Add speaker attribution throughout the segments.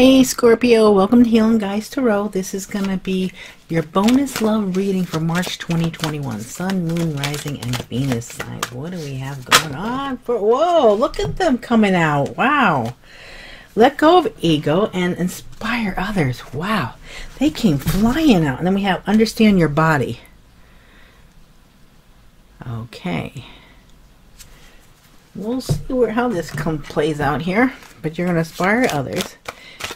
Speaker 1: Hey Scorpio, welcome to Healing Guides Tarot. This is going to be your bonus love reading for March 2021. Sun, Moon, Rising, and Venus signs. What do we have going on? For Whoa, look at them coming out. Wow. Let go of ego and inspire others. Wow. They came flying out. And then we have understand your body. Okay. We'll see where how this come plays out here. But you're going to inspire others.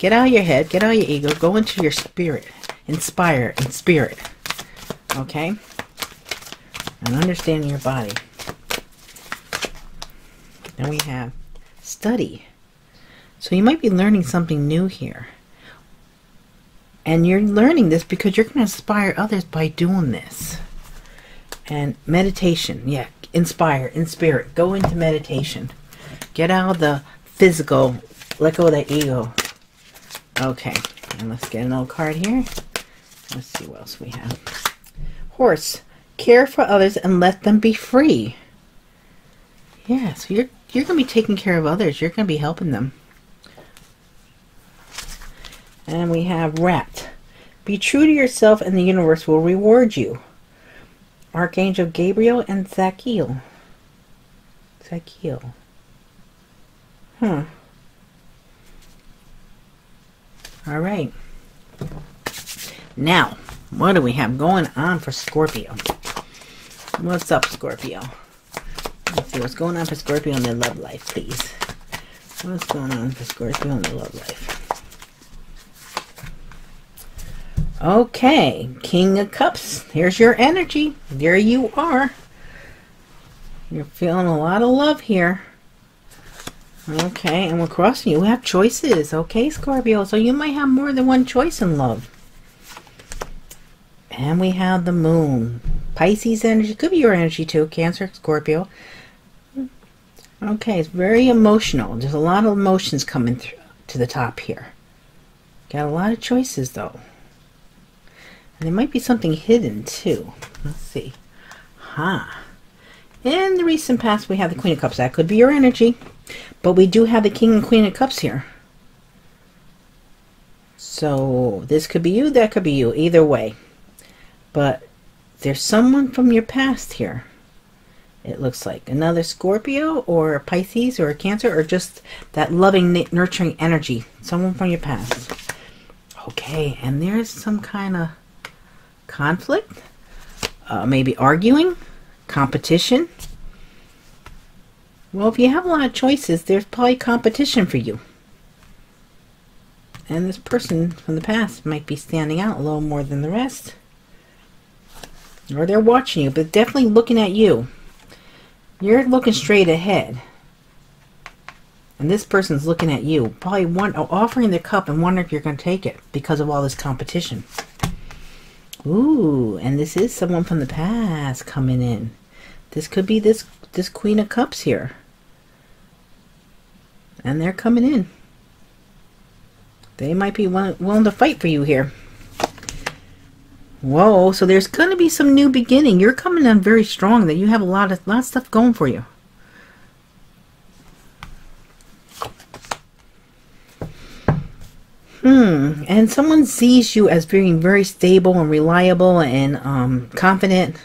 Speaker 1: Get out of your head, get out of your ego, go into your spirit. Inspire in spirit. Okay? And understand your body. Then we have study. So you might be learning something new here. And you're learning this because you're going to inspire others by doing this. And meditation. Yeah, inspire in spirit. Go into meditation. Get out of the physical. Let go of the ego. Okay, and let's get another card here. Let's see what else we have. Horse, care for others and let them be free. Yeah, so you're you're gonna be taking care of others. You're gonna be helping them. And we have rat. Be true to yourself and the universe will reward you. Archangel Gabriel and Zachiel. Zachiel. Huh. All right. Now, what do we have going on for Scorpio? What's up, Scorpio? Let's see what's going on for Scorpio in their love life, please. What's going on for Scorpio in their love life? Okay, King of Cups. Here's your energy. There you are. You're feeling a lot of love here. Okay, and we're crossing you. We have choices, okay, Scorpio? So you might have more than one choice in love. And we have the moon. Pisces energy. Could be your energy too. Cancer, Scorpio. Okay, it's very emotional. There's a lot of emotions coming through to the top here. Got a lot of choices though. And there might be something hidden too. Let's see. Huh. In the recent past, we have the Queen of Cups. That could be your energy. But we do have the King and Queen of Cups here. So this could be you, that could be you, either way. But there's someone from your past here. It looks like another Scorpio or a Pisces or a Cancer or just that loving, nurturing energy. Someone from your past. Okay, and there's some kind of conflict. Uh, maybe arguing, competition. Well, if you have a lot of choices, there's probably competition for you. And this person from the past might be standing out a little more than the rest. Or they're watching you, but definitely looking at you. You're looking straight ahead. And this person's looking at you, probably one, offering the cup and wondering if you're going to take it because of all this competition. Ooh, and this is someone from the past coming in. This could be this this Queen of Cups here. And they're coming in. They might be willing to fight for you here. Whoa, so there's going to be some new beginning. You're coming in very strong. That you have a lot of, lot of stuff going for you. Hmm. And someone sees you as being very stable and reliable and um, confident.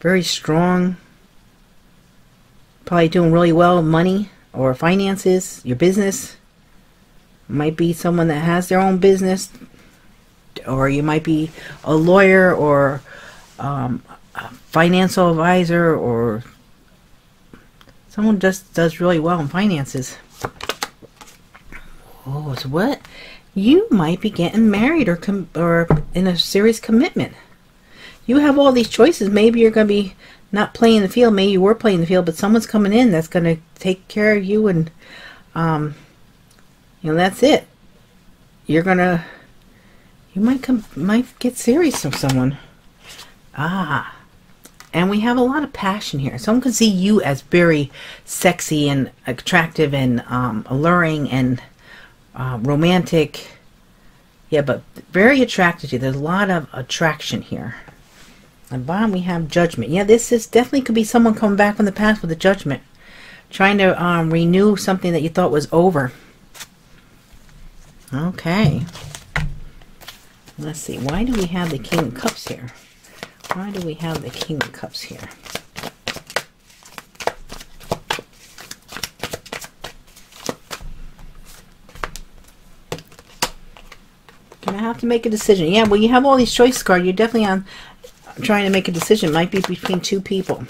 Speaker 1: Very strong. Probably doing really well money or finances, your business. Might be someone that has their own business. Or you might be a lawyer or um, a financial advisor or someone just does really well in finances. Oh, so what? You might be getting married or or in a serious commitment. You have all these choices. Maybe you're going to be not playing the field. Maybe you were playing the field, but someone's coming in that's going to take care of you, and um, you know that's it. You're gonna, you might come, might get serious with someone. Ah, and we have a lot of passion here. Someone can see you as very sexy and attractive and um, alluring and uh, romantic. Yeah, but very attracted to you. There's a lot of attraction here. And bottom we have judgment. Yeah, this is definitely could be someone coming back from the past with a judgment. Trying to um, renew something that you thought was over. Okay. Let's see. Why do we have the King of Cups here? Why do we have the King of Cups here? Gonna have to make a decision. Yeah, well, you have all these choice cards. You're definitely on trying to make a decision. Might be between two people.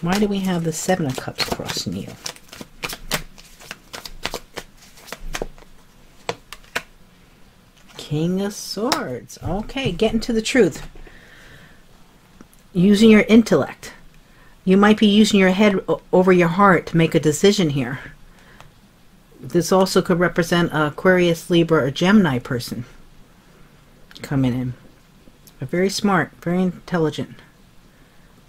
Speaker 1: Why do we have the Seven of Cups crossing you? King of Swords. Okay, getting to the truth. Using your intellect. You might be using your head over your heart to make a decision here. This also could represent a Aquarius, Libra, or Gemini person coming in. Very smart, very intelligent,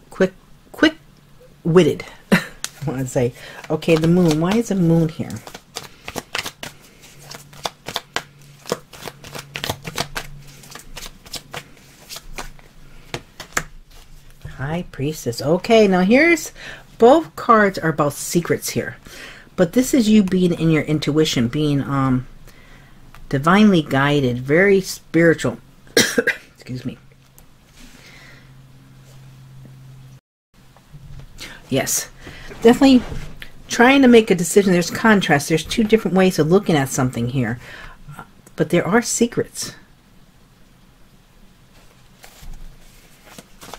Speaker 1: quick, quick-witted. I want to say. Okay, the moon. Why is the moon here? High Priestess. Okay, now here's both cards are about secrets here. But this is you being in your intuition, being um divinely guided, very spiritual. Excuse me. Yes. Definitely trying to make a decision. There's contrast. There's two different ways of looking at something here. But there are secrets.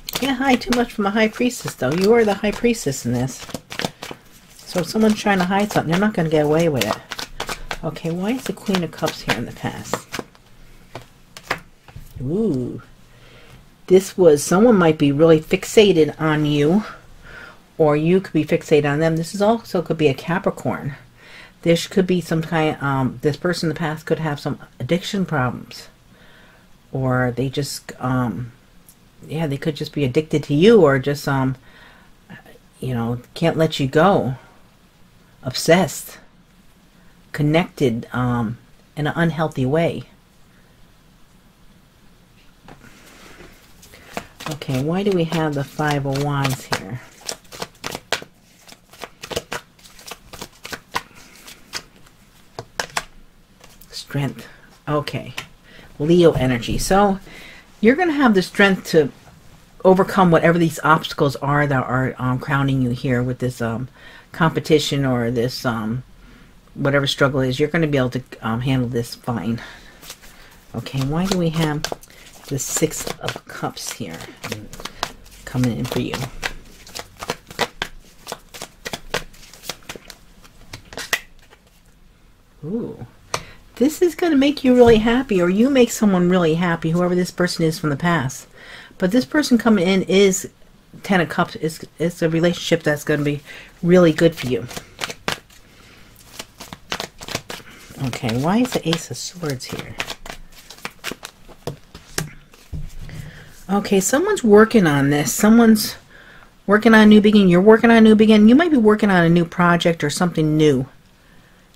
Speaker 1: Can't hide too much from a high priestess, though. You are the high priestess in this. So if someone's trying to hide something, they're not going to get away with it. Okay, why is the Queen of Cups here in the past? Ooh. This was, someone might be really fixated on you, or you could be fixated on them. This is also could be a Capricorn. This could be some kind, um, this person in the past could have some addiction problems. Or they just, um, yeah, they could just be addicted to you or just, um, you know, can't let you go. Obsessed. Connected, um, in an unhealthy way. Okay, why do we have the Five of Wands here? Strength. Okay. Leo energy. So, you're going to have the strength to overcome whatever these obstacles are that are um, crowning you here with this um, competition or this um, whatever struggle is. You're going to be able to um, handle this fine. Okay, why do we have the Six of Cups here coming in for you? Ooh. This is going to make you really happy, or you make someone really happy, whoever this person is from the past. But this person coming in is Ten of Cups. It's, it's a relationship that's going to be really good for you. Okay, why is the Ace of Swords here? Okay, someone's working on this. Someone's working on a new beginning. You're working on a new beginning. You might be working on a new project or something new.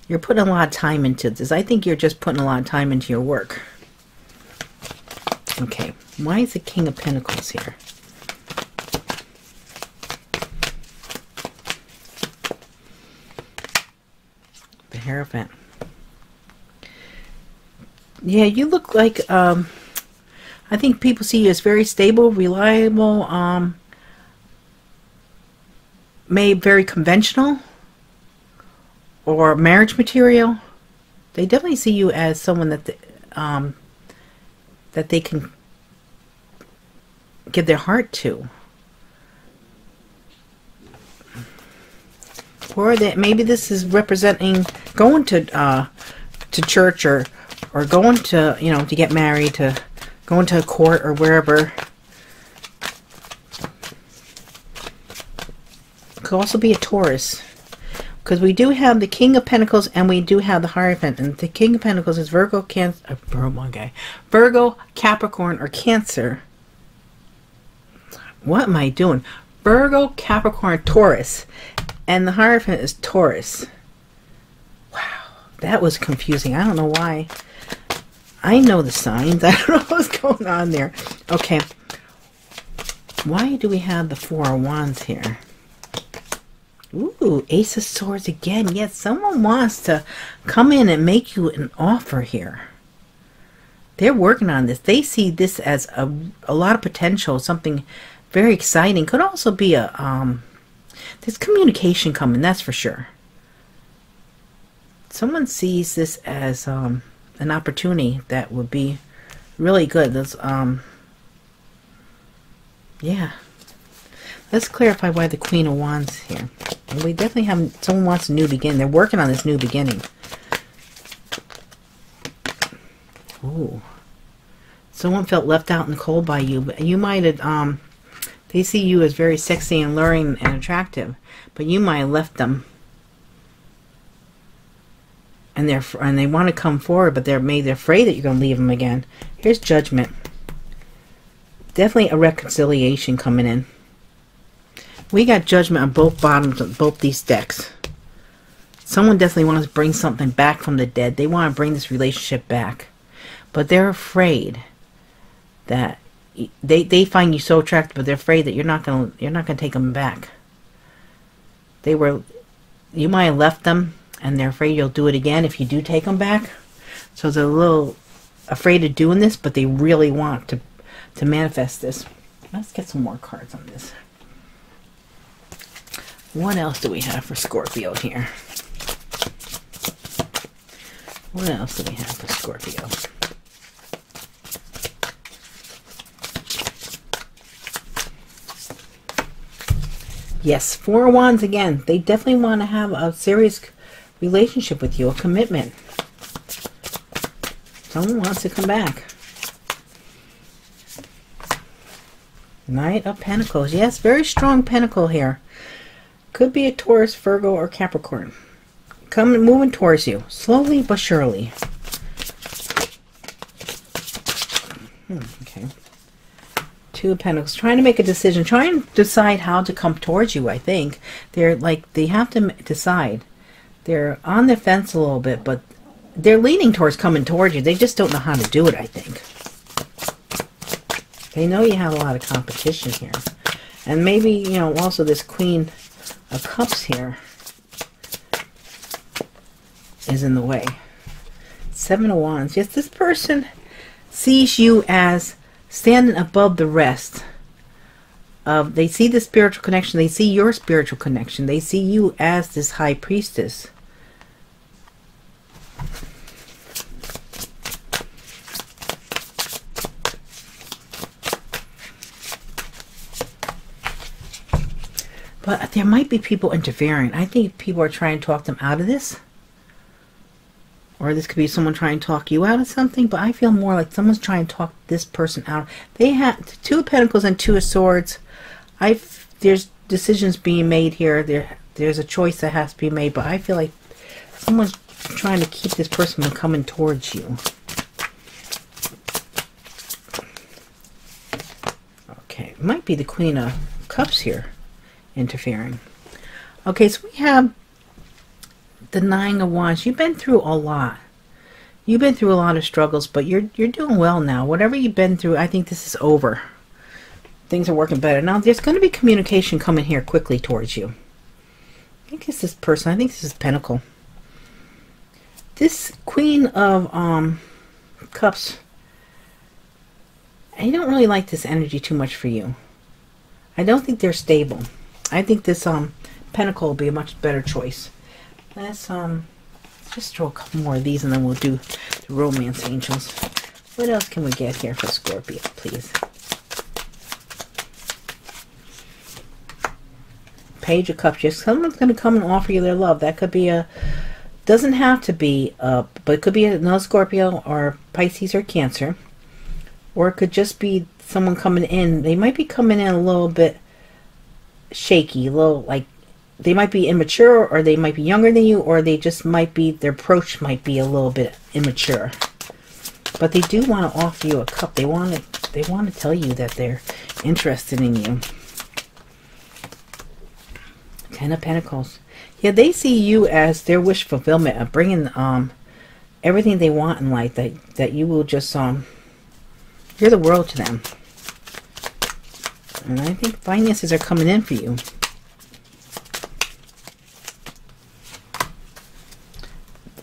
Speaker 1: You're putting a lot of time into this. I think you're just putting a lot of time into your work. Okay, why is the King of Pentacles here? The Hierophant. Yeah, you look like, um, I think people see you as very stable, reliable, um, maybe very conventional or marriage material, they definitely see you as someone that they, um, that they can give their heart to. Or that maybe this is representing going to uh, to church or or going to you know to get married to going to a court or wherever. Could also be a Taurus. Because we do have the King of Pentacles and we do have the Hierophant. And the King of Pentacles is Virgo, Cancer, uh, Virgo, okay. Virgo, Capricorn, or Cancer. What am I doing? Virgo, Capricorn, Taurus. And the Hierophant is Taurus. Wow, that was confusing. I don't know why. I know the signs. I don't know what's going on there. Okay. Why do we have the Four of Wands here? Ooh, Ace of Swords again. Yes, someone wants to come in and make you an offer here. They're working on this. They see this as a, a lot of potential, something very exciting. Could also be a, um, there's communication coming, that's for sure. Someone sees this as um, an opportunity that would be really good. That's, um, yeah. Let's clarify why the Queen of Wands here. We definitely have, someone wants a new beginning. They're working on this new beginning. Ooh. Someone felt left out in the cold by you. But you might have, um, they see you as very sexy and luring and attractive. But you might have left them. And they're and they want to come forward, but they're maybe they're afraid that you're going to leave them again. Here's judgment. Definitely a reconciliation coming in. We got judgment on both bottoms of both these decks. Someone definitely wants to bring something back from the dead. They want to bring this relationship back. But they're afraid that they they find you so attractive, but they're afraid that you're not gonna you're not gonna take them back. They were, you might have left them, and they're afraid you'll do it again if you do take them back. So they're a little afraid of doing this, but they really want to to manifest this. Let's get some more cards on this. What else do we have for Scorpio here? What else do we have for Scorpio? Yes, Four Wands again. They definitely want to have a serious relationship with you, a commitment. Someone wants to come back. Knight of Pentacles. Yes, very strong pentacle here. Could be a Taurus, Virgo, or Capricorn. Coming, moving towards you. Slowly but surely. Hmm, okay. Two of Pentacles. Trying to make a decision. Trying to decide how to come towards you, I think. They're like, they have to decide. They're on the fence a little bit, but they're leaning towards coming towards you. They just don't know how to do it, I think. They know you have a lot of competition here. And maybe, you know, also this Queen of Cups here is in the way. Seven of Wands. Yes, this person sees you as standing above the rest. Uh, they see the spiritual connection. They see your spiritual connection. They see you as this high priestess. But there might be people interfering. I think people are trying to talk them out of this. Or this could be someone trying to talk you out of something. But I feel more like someone's trying to talk this person out. They have two of pentacles and two of swords. I there's decisions being made here. There there's a choice that has to be made. But I feel like someone's trying to keep this person from coming towards you. Okay, might be the Queen of Cups here interfering. Okay, so we have the Nine of Wands. You've been through a lot. You've been through a lot of struggles, but you're you're doing well now. Whatever you've been through, I think this is over. Things are working better. Now, there's going to be communication coming here quickly towards you. I think it's this person. I think this is Pentacle. This Queen of um, Cups, I don't really like this energy too much for you. I don't think they're stable. I think this um Pentacle will be a much better choice. Let's um just throw a couple more of these and then we'll do the Romance Angels. What else can we get here for Scorpio, please? Page of Cups. Yes, someone's going to come and offer you their love. That could be a doesn't have to be uh but it could be another Scorpio or Pisces or Cancer. Or it could just be someone coming in. They might be coming in a little bit shaky, a little like they might be immature or they might be younger than you or they just might be their approach might be a little bit immature. But they do want to offer you a cup. They want to they want to tell you that they're interested in you. Ten of Pentacles. Yeah, they see you as their wish fulfillment of bringing um everything they want in life that that you will just um you're the world to them. And I think finances are coming in for you.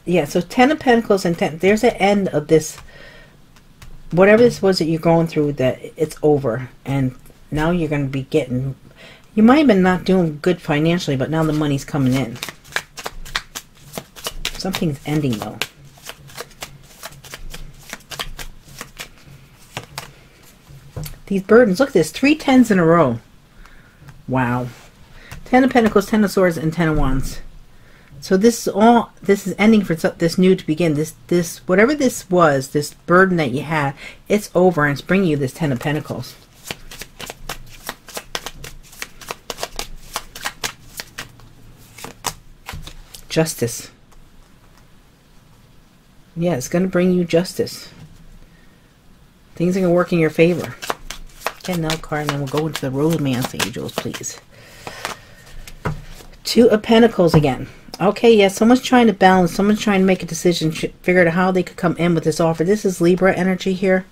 Speaker 1: Yeah, so Ten of Pentacles and Ten, there's an end of this, whatever this was that you're going through, that it's over. And now you're going to be getting you might have been not doing good financially, but now the money's coming in. Something's ending though. These burdens. Look at this. Three tens in a row. Wow. Ten of Pentacles, Ten of Swords, and Ten of Wands. So this is all. This is ending for this new to begin. This this whatever this was, this burden that you had, it's over, and it's bringing you this Ten of Pentacles. Justice. Yeah, it's going to bring you justice. Things are going to work in your favor. Get another card, and then we'll go into the romance angels, please. Two of Pentacles again. Okay, yeah, someone's trying to balance. Someone's trying to make a decision, figure out how they could come in with this offer. This is Libra energy here.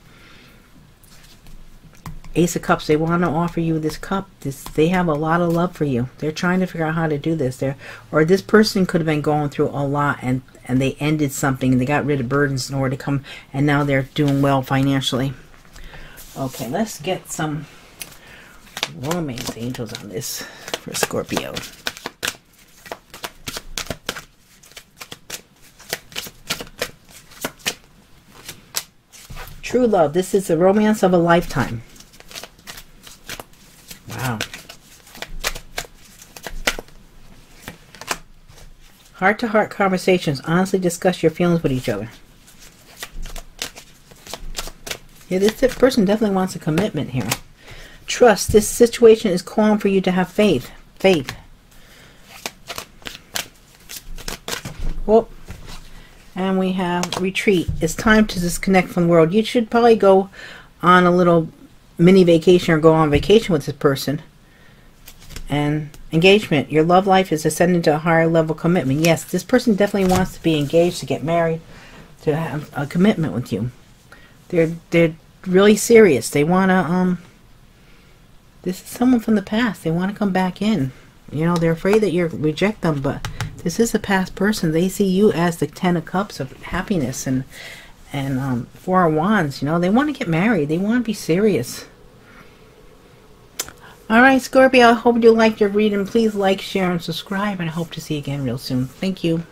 Speaker 1: Ace of Cups, they want to offer you this cup. This They have a lot of love for you. They're trying to figure out how to do this. They're, or this person could have been going through a lot and, and they ended something and they got rid of burdens in order to come and now they're doing well financially. Okay, let's get some romance angels on this for Scorpio. True love. This is the romance of a lifetime. Wow. Heart-to-heart conversations. Honestly discuss your feelings with each other. Yeah, this person definitely wants a commitment here. Trust. This situation is calling for you to have faith. Faith. Well, and we have retreat. It's time to disconnect from the world. You should probably go on a little mini vacation or go on vacation with this person. And engagement. Your love life is ascending to a higher level commitment. Yes, this person definitely wants to be engaged, to get married, to have a commitment with you. They're they're really serious. They want to um this is someone from the past. They want to come back in. You know, they're afraid that you reject them, but this is a past person. They see you as the Ten of Cups of happiness and and um, Four of Wands. You know, they want to get married. They want to be serious. All right, Scorpio. I hope you liked your reading. Please like, share, and subscribe. And I hope to see you again real soon. Thank you.